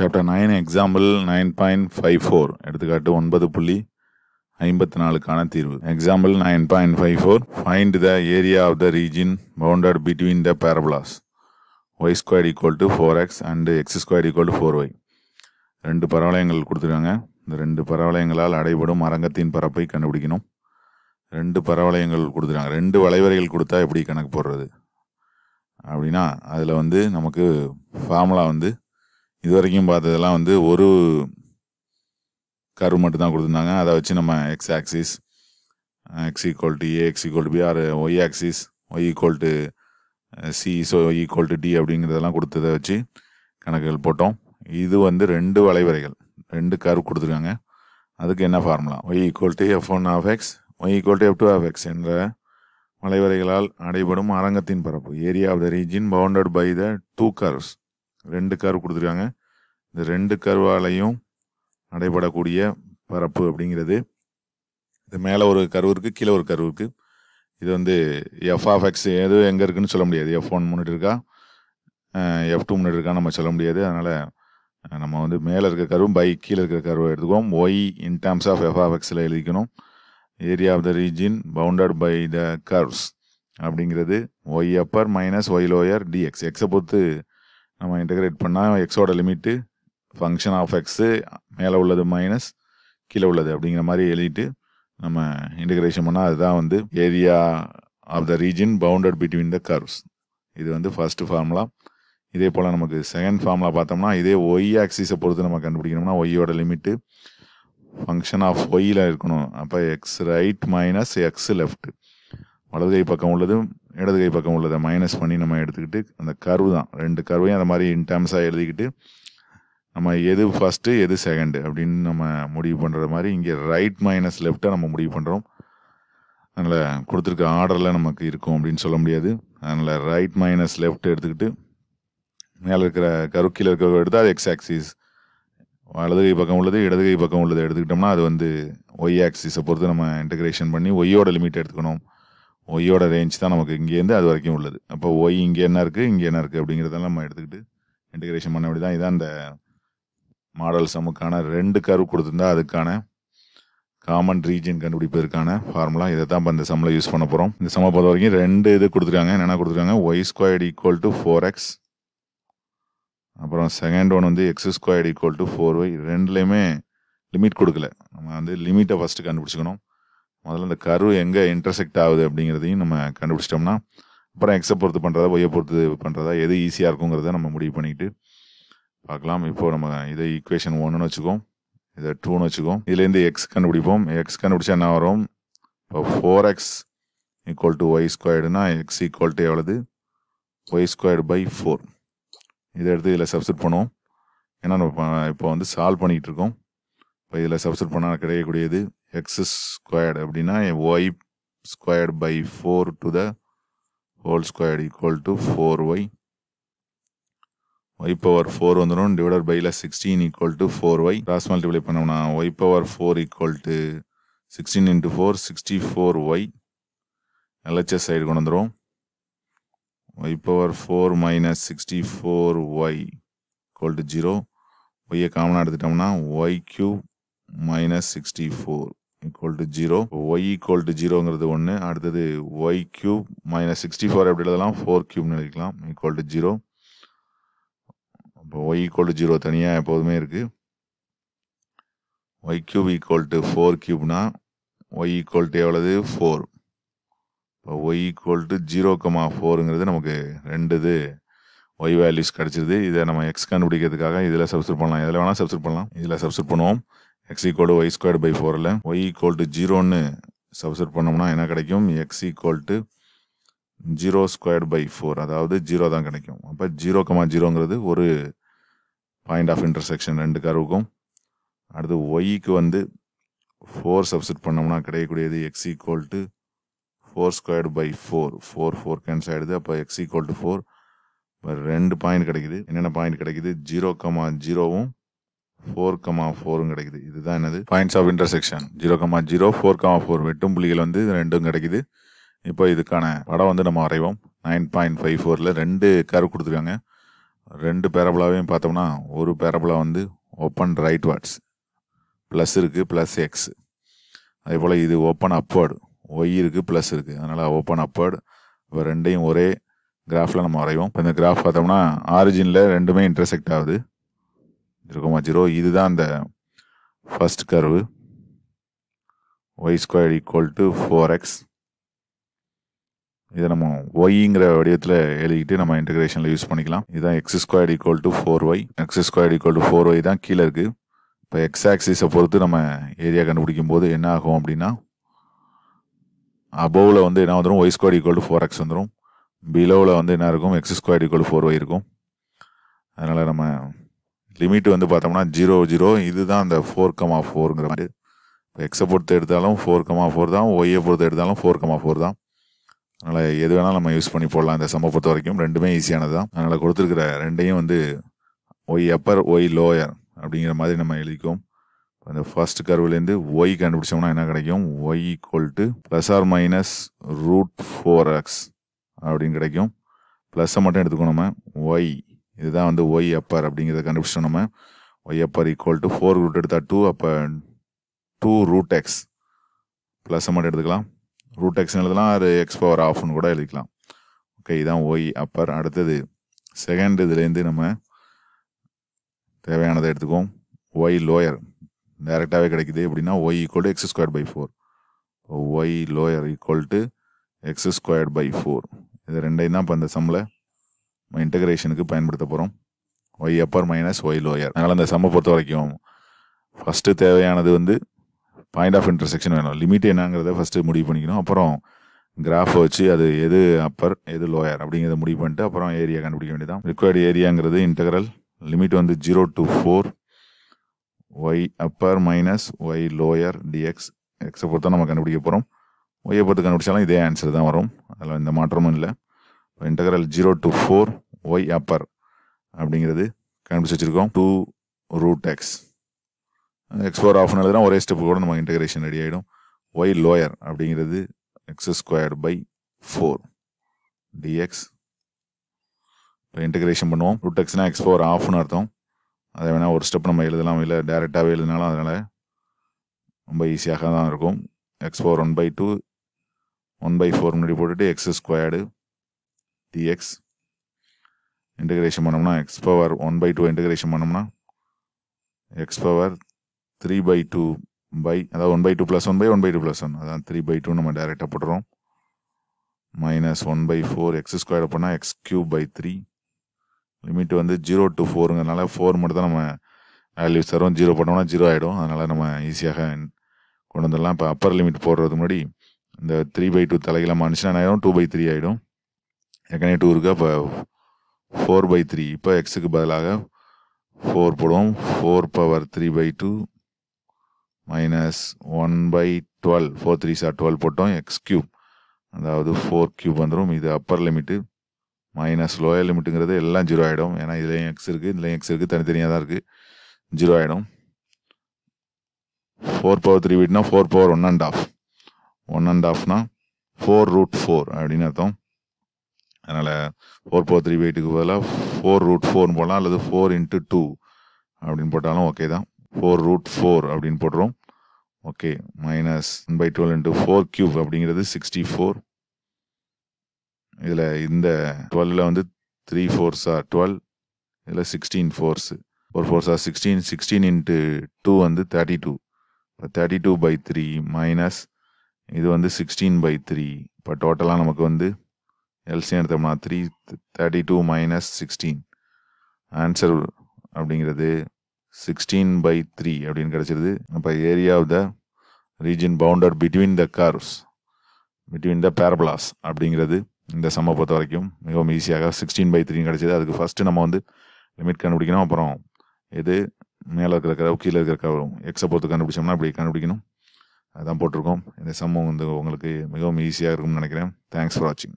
Chapter nine example nine point five four எடுத்துக்காட்டு ஒன்பது புள்ளி ஐம்பத்தி நாலுக்கான தீர்வு. Example nine point five four find the area of the region bounded between the parabolas y square equal to four x and x square equal to four y ரெண்டு பரவளையங்கள் கொடுத்துருக்காங்க. இந்த ரெண்டு பரவளையங்களால் அடைபடும் அரங்கத்தின் பரப்பை கண்டுபிடிக்கணும். ரெண்டு பரவளையங்கள் கொடுத்துருக்காங்க. ரெண்டு வளைவரைகள் கொடுத்தா எப்படி கணக்கு போடுறது? அப்படின்னா அதில் வந்து நமக்கு ஃபார்முலா வந்து இது வரைக்கும் பார்த்ததெல்லாம் வந்து ஒரு கர்வ் மட்டும் தான் கொடுத்துருந்தாங்க. அதை வச்சு நம்ம x axis x equal to a x equal to b or y axis y equal to c so y equal to d அப்படிங்கிறதெல்லாம் கொடுத்ததை வச்சு கணக்குகள் போட்டோம். இது வந்து ரெண்டு வளைவரைகள் ரெண்டு கர்வ் கொடுத்துருக்காங்க. அதுக்கு என்ன formula y equal to f one of x y equal to f two of x என்ற வளைவரைகளால் அடைபடும் அரங்கத்தின் பரப்பு area of the region bounded by the two curves ரெண்டு கர்வ் கொடுத்துருக்காங்க. இந்த ரெண்டு கர்வாலையும் நடைபெறக்கூடிய பரப்பு அப்படிங்கிறது. இது மேலே ஒரு கர்வு இருக்குது கீழே ஒரு கர்வு இருக்குது இது வந்து எஃப் ஆஃப் எக்ஸ் எது எங்கே இருக்குன்னு சொல்ல முடியாது. எஃப் ஒன் முன்னாடி இருக்கா? எஃப் டூ முன்னாடி இருக்கா? நம்ம சொல்ல முடியாது. அதனால் நம்ம வந்து மேலே இருக்க கருவும் பை கீழே இருக்கிற கருவை எடுத்துக்குவோம். Y in terms of f of எக்ஸில் எழுதிக்கணும். Area of the region bounded by the curves அப்படிங்கிறது y upper minus y lower dx எக்ஸை பொறுத்து நம்ம இன்டகிரேட் பண்ணால் எக்ஸோட லிமிட்டு ஃபங்க்ஷன் ஆஃப் எக்ஸு மேலே உள்ளது மைனஸ் கீழே உள்ளது அப்படிங்கிற மாதிரி எழுதிட்டு நம்ம இன்டகிரேஷன் பண்ணால் அதுதான் வந்து area of the region bounded between the curves இது வந்து ஃபர்ஸ்ட் ஃபார்முலா இதே போல் நமக்கு செகண்ட் ஃபார்முலா பார்த்தோம்னா இதே ஒய் ஆக்சிஸை பொறுத்து நம்ம கண்டுபிடிக்கணும்னா ஒய்யோட லிமிட்டு ஃபங்க்ஷன் ஆஃப் ஒய்யில் இருக்கணும். அப்போ x right minus x left வலது கை பக்கம் உள்ளது இடது கை பக்கம் உள்ளதை மைனஸ் பண்ணி நம்ம எடுத்துக்கிட்டு அந்த கர்வு தான். ரெண்டு கர்வையும் அந்த மாதிரி இன்டர்ம்ஸாக எழுதிக்கிட்டு நம்ம எது ஃபஸ்ட்டு எது செகண்டு அப்படின்னு நம்ம முடிவு பண்ணுற மாதிரி இங்கே ரைட் மைனஸ் லெஃப்ட்டை நம்ம முடிவு பண்ணுறோம் அதனால் கொடுத்துருக்க ஆர்டரில் நமக்கு இருக்கும் அப்படின்னு சொல்ல முடியாது. அதனால் ரைட் மைனஸ் லெஃப்ட் எடுத்துக்கிட்டு மேலே இருக்கிற கருக்கில் இருக்கிற எடுத்தால் அது எக்ஸ் ஆக்சிஸ் வலது கை பக்கம் உள்ளது இடது கை பக்கம் உள்ளது எடுத்துக்கிட்டோம்னா அது வந்து ஒய் ஆக்சிஸை பொறுத்து நம்ம இன்டகிரேஷன் பண்ணி ஒய்யோட லிமிட் எடுத்துக்கணும். ஒய்யோட ரேஞ்ச் தான் நமக்கு இங்கேருந்து அது வரைக்கும் உள்ளது. அப்போ ஒய் இங்கே என்ன இருக்குது இங்கே என்ன இருக்குது அப்படிங்கிறதெல்லாம் நம்ம எடுத்துக்கிட்டு இன்டிகிரேஷன் பண்ண வேண்டியதான் இதான் இந்த மாடல் சமுக்கான ரெண்டு கர்வ் கொடுத்துருந்தா அதுக்கான காமன் ரீஜன் கண்டுபிடிப்பதற்கான ஃபார்முலா இதை தான் இப்போ இந்த சம்மில் யூஸ் பண்ண போகிறோம் இந்த சம்மை பொறுத்த வரைக்கும் ரெண்டு இது கொடுத்துருக்காங்க. என்னென்ன கொடுத்துருக்காங்க? Y squared equal to four x அப்புறம் செகண்ட் ஒன் வந்து x squared equal to four y ரெண்டுலேயுமே லிமிட் கொடுக்கல. நம்ம வந்து லிமிட்டை ஃபஸ்ட்டு கண்டுபிடிச்சிக்கணும். முதல்ல இந்த கரு எங்கே இன்டர்செக்ட் ஆகுது அப்படிங்கிறதையும் நம்ம கண்டுபிடிச்சிட்டோம்னா அப்புறம் எக்ஸை பொறுத்து பண்ணுறதா ஒய்யை பொறுத்து பண்ணுறதா எது ஈஸியாக இருக்குங்கிறத நம்ம முடிவு பண்ணிக்கிட்டு பார்க்கலாம். இப்போது நம்ம இதை ஈக்குவேஷன் ஒன்றுன்னு வச்சுக்கோம் இதை டூன்னு வச்சுக்கோம் இதுலேருந்து எக்ஸ் கண்டுபிடிப்போம். எக்ஸ் கண்டுபிடிச்சா என்ன வரும்? இப்போ four x equal to y ஸ்கொயர்டுனா x equal to எவ்வளவு? ஒய் ஸ்கொயர்டு பை ஃபோர் இதை எடுத்து இதில் சப்ஸ்ட் பண்ணுவோம். ஏன்னா நம்ம இப்போ வந்து சால்வ் பண்ணிகிட்டு இருக்கோம். இப்போ இதில் சப்ஸ்டிட் பண்ணால் கிடைக்கக்கூடியது எக்ஸ் ஸ்கொயர்டு அப்படின்னா y squared by four to the whole squared equal to four y y power four வந்துடும் டிவைடட் பையில் sixteen equal to four y cross multiply பண்ணோம்னா y power four equal to sixteen into four sixty four y LHS side கொண்டு வந்துடும் y power four minus sixty four y equal to zero ஒய்யை காமனாக எடுத்துட்டோம்னா y cube minus sixty four equal to zero y equal to ஜீரோங்கிறது ஒன்று அடுத்தது y cube minus sixty four எப்படி எழுதலாம் four கியூப்னு எழுதிக்கலாம். ஈக்குவல் டு ஜீரோ இப்போ ஒய் ஈக்குவல் டு ஜீரோ தனியாக எப்போதுமே இருக்குது y cube equal to four கியூப்னா y equal to எவ்வளவு? ஃபோர் இப்போ y equal to zero comma ஃபோருங்கிறது நமக்கு ரெண்டு இது. ஒய் வேல்யூஸ் கிடச்சிது இதை நம்ம எக்ஸ் கண்டுபிடிக்கிறதுக்காக இதில் சப்ஸ்கிரைப் பண்ணலாம். இதில் வேணால் சப்ஸ்கிரைப் பண்ணலாம். இதில் சப்ஸ்கிரைப் பண்ணுவோம். X equal y square by ஃபோரில் ஒய் ஈக்குவல் டு ஜீரோன்னு சப்ஸ்டிட் பண்ணோம்னா என்ன கிடைக்கும்? X equal to zero square by four அதாவது ஜீரோ தான் கிடைக்கும். அப்போ ஜீரோ கமா ஜீரோங்கிறது ஒரு பாயிண்ட் ஆஃப் இன்டர்செக்ஷன் ரெண்டு கருவுக்கும். அடுத்து ஒய்க்கு வந்து ஃபோர் சப்ஸ்டிட் பண்ணோம்னா கிடைக்கக்கூடியது x equal to four squared by four four four cancel ஆகிடுது அப்போ எக்ஸ் ஈக்குவல் டு ஃபோர் ரெண்டு பாயிண்ட் கிடைக்குது. என்னென்ன பாயிண்ட் கிடைக்குது? ஜீரோ கமா ஜீரோவும் ஃபோர் கமா ஃபோரும் கிடைக்குது. இதுதான் என்னது? Points of intersection zero comma zero four comma four வெட்டும் புள்ளிகள் வந்து ரெண்டும் கிடைக்குது. இப்போ இதுக்கான படம் வந்து நம்ம வரைவோம். நைன் பாயிண்ட் ஃபைவ் ஃபோரில் ரெண்டு கரு கொடுத்துருக்காங்க. ரெண்டு பேரபுளாவையும் பார்த்தோம்னா ஒரு பேரபுளா வந்து ஓப்பன் ரைட் வார்ட்ஸ் ப்ளஸ் இருக்குது ப்ளஸ் எக்ஸ் அதே போல் இது ஓப்பன் அப்வேர்டு ஒய் இருக்குது ப்ளஸ் இருக்குது அதனால் ஓப்பன் அப்வேர்டு இப்போ ரெண்டையும் ஒரே கிராஃபில் நம்ம வரைவோம். இப்போ இந்த கிராஃப் பார்த்தோம்னா ஆரிஜினில் ரெண்டுமே இன்டர்செக்ட் ஆகுது. ஜீரோ ஜீரோ இதுதான் அந்த first curve y square equal to four x இதை நம்ம ஒய்ங்கிற வடிவத்தில் எழுதிக்கிட்டு நம்ம இன்டகிரேஷனில் யூஸ் பண்ணிக்கலாம். இதுதான் x square equal to four y x square equal to four y தான் கீழே இருக்குது இப்போ எக்ஸ் ஆக்சிஸை பொறுத்து நம்ம ஏரியா கண்டுபிடிக்கும் போது என்ன ஆகும் அப்படின்னா அபோவில் வந்து என்ன வந்துடும் y square equal to four x வந்துடும் பிலோவில் வந்து என்ன இருக்கும்? X square equal four y இருக்கும். அதனால் நம்ம லிமிட் வந்து பார்த்தோம்னா ஜீரோ ஜீரோ இதுதான் அந்த ஃபோர் கமா ஃபோருங்கிற மாதிரி. இப்போ எக்ஸை பொறுத்து எடுத்தாலும் ஃபோர் கமா ஃபோர் தான். ஒய்யை பொறுத்து எடுத்தாலும் ஃபோர் கமா ஃபோர் தான். அதனால் எது வேணாலும் நம்ம யூஸ் பண்ணி போடலாம் இந்த சம்மை பொறுத்த வரைக்கும். ரெண்டுமே ஈஸியானது தான். அதனால் கொடுத்துருக்கிற ரெண்டையும் வந்து ஒய் அப்பர் ஒய் லோயர் அப்படிங்கிற மாதிரி நம்ம எழுதிக்குவோம். அந்த ஃபர்ஸ்ட் கர்வ்லேருந்து ஒய் கண்டுபிடிச்சோம்னா என்ன கிடைக்கும்? Y equal to plus or minus root four x அப்படின்னு கிடைக்கும். ப்ளஸ்ஸை மட்டும் எடுத்துக்கோ நம்ம. ஒய் இதுதான் வந்து ஒய் அப்பர் அப்படிங்கிறத கண்டுபிடிச்சோம் நம்ம. Y upper equal to four root எடுத்தால் டூ அப்போ டூ ரூட் எக்ஸ் ப்ளஸ் மட்டும் எடுத்துக்கலாம். ரூட் எக்ஸ்னு எழுதலாம் அது எக்ஸ் பவர் ஆஃப்னு கூட எழுதிக்கலாம். ஓகே இதுதான் ஒய் அப்பர் அடுத்தது செகண்ட் இதுலேருந்து நம்ம தேவையானதை எடுத்துக்குவோம். ஒய் லோயர் டைரெக்டாகவே கிடைக்குது எப்படின்னா y equal to x square by four y lower equal to x square by four இது ரெண்டையும் தான் இப்போ இந்த சம்மில் இன்டகிரேஷனுக்கு பயன்படுத்த போகிறோம் y upper minus y lower அதனால் அந்த சம்மை பொறுத்த வரைக்கும் ஃபஸ்ட்டு தேவையானது வந்து பாயிண்ட் ஆஃப் இன்டர்செக்ஷன் வேணும். லிமிட் என்னங்கிறத ஃபஸ்ட்டு முடிவு பண்ணிக்கணும். அப்புறம் கிராஃபை வச்சு அது எது அப்பர் எது லோயர் அப்படிங்கிறத முடிவு பண்ணிட்டு அப்புறம் ஏரியா கண்டுபிடிக்க வேண்டியதான் ரிக்வயர்டு ஏரியாங்கிறது இன்டகரல் லிமிட் வந்து zero to four y upper minus y lower dx எக்ஸை பொறுத்தா நம்ம கண்டுபிடிக்க போகிறோம் ஒய்யை பொறுத்து கண்டுபிடிச்சாலும் இதே ஆன்சர் தான் வரும். அதில் எந்த மாற்றமும் இல்லை. Integral zero to four Y upper அப்படிங்கிறது கண்டுபிடிச்சி வச்சுருக்கோம். Two root X. X power half எழுதுனா ஒரே ஸ்டெப்பு கூட நம்ம இன்டகிரேஷன் ரெடி ஆகிடும் ஒய் லோயர் அப்படிங்கிறது X squared by four dx. இப்போ இன்டகிரேஷன் பண்ணுவோம். ரூட் எக்ஸ்னா எக்ஸ்போர் ஆஃப்னு அர்த்தம். அதை வேணால் ஒரு ஸ்டெப் நம்ம எழுதலாம். இல்லை டேரெக்டாகவே எழுதினாலும் அதனால் ரொம்ப ஈஸியாக தான் இருக்கும். X four one by two one by four முன்னாடி போட்டுட்டு எக்ஸ் ஸ்கொயர்டு டிஎக்ஸ் இன்டகிரேஷன் பண்ணோம்னா x power one by two integration பண்ணோம்னா x power three by two by அதாவது one by two plus one by one by two plus one அதான் three by two நம்ம டைரெக்டாக போட்டுறோம். Minus one by four x square பண்ணால் x cube by three limit வந்து zero to ஃபோருங்கிறனால four மட்டும் தான் நம்ம வேல்யூஸ் தரும் ஜீரோ பண்ணோம்னா ஜீரோ ஆகிடும் அதனால் நம்ம ஈஸியாக கொண்டு வந்துடலாம். இப்போ அப்பர் லிமிட் போடுறதுக்கு முன்னாடி இந்த த்ரீ பை டூ தலைகளாக மாறிச்சுன்னா ஆகிடும் டூ பை த்ரீ ஆகிடும் ஏற்கனவே டூ இருக்குது அப்போ ஃபோர் பை த்ரீ இப்போ எக்ஸுக்கு பதிலாக ஃபோர் போடுவோம். Four power three by two minus one by twelve four three sir twelve போட்டோம். எக்ஸ் கியூப் அதாவது ஃபோர் கியூப் வந்துடும் இது அப்பர் லிமிட்டு மைனஸ் லோயர் லிமிட்டுங்கிறது எல்லாம் ஜீரோ ஆகிடும் ஏன்னா இதுலேயும் எக்ஸ் இருக்குது இதுலேயும் எக்ஸ் இருக்குது தனித்தனியாக தான் இருக்குது ஜீரோ ஆகிடும் four power three வீட்னா four power one and half one and ஆஃப்னா four root four அப்படின்னு அர்த்தம். அதனால் ஃபோர் ஃபோர் த்ரீ எயிட்டுக்கு பதிலாக ஃபோர் ரூட் ஃபோர்னு போடலாம் அல்லது ஃபோர் இன்ட்டு டூ அப்படின்னு போட்டாலும் ஓகே தான். ஃபோர் ரூட் ஃபோர் அப்படின்னு போடுறோம். Okay minus one by twelve into four cube அப்படிங்கிறது சிக்ஸ்டி ஃபோர் இதில் இந்த டுவெல்லில் வந்து த்ரீ ஃபோர்ஸ் ஆர் டுவெல் இதில் sixteen fours four fours are sixteen sixteen into two வந்து தேர்ட்டி டூ இப்போ thirty two by three minus இது வந்து சிக்ஸ்டீன் பை த்ரீ இப்போ டோட்டலாக நமக்கு வந்து எல்சி எடுத்தோம்னா three thirty two minus sixteen answer அப்படிங்கிறது சிக்ஸ்டீன் பை த்ரீ அப்படின்னு கிடச்சிருது. அப்போ area of the region bounded between the curves between the parabolas அப்படிங்கிறது இந்த சம்மை பொறுத்த வரைக்கும் மிகவும் ஈஸியாக சிக்ஸ்டீன் பை த்ரீன்னு கிடச்சிது. அதுக்கு ஃபஸ்ட்டு நம்ம வந்து லிமிட் கண்டுபிடிக்கணும். அப்புறம் எது மேலே இருக்கிற கரவு கீழே இருக்கிற கரவும் எக்ஸை பொறுத்து கண்டுபிடிச்சோம்னா அப்படி கண்டுபிடிக்கணும். அதான் போட்டிருக்கோம். இந்த சம்மம் வந்து உங்களுக்கு மிகவும் ஈஸியாக இருக்கும்னு நினைக்கிறேன். தேங்க்ஸ் ஃபார் வாட்சிங்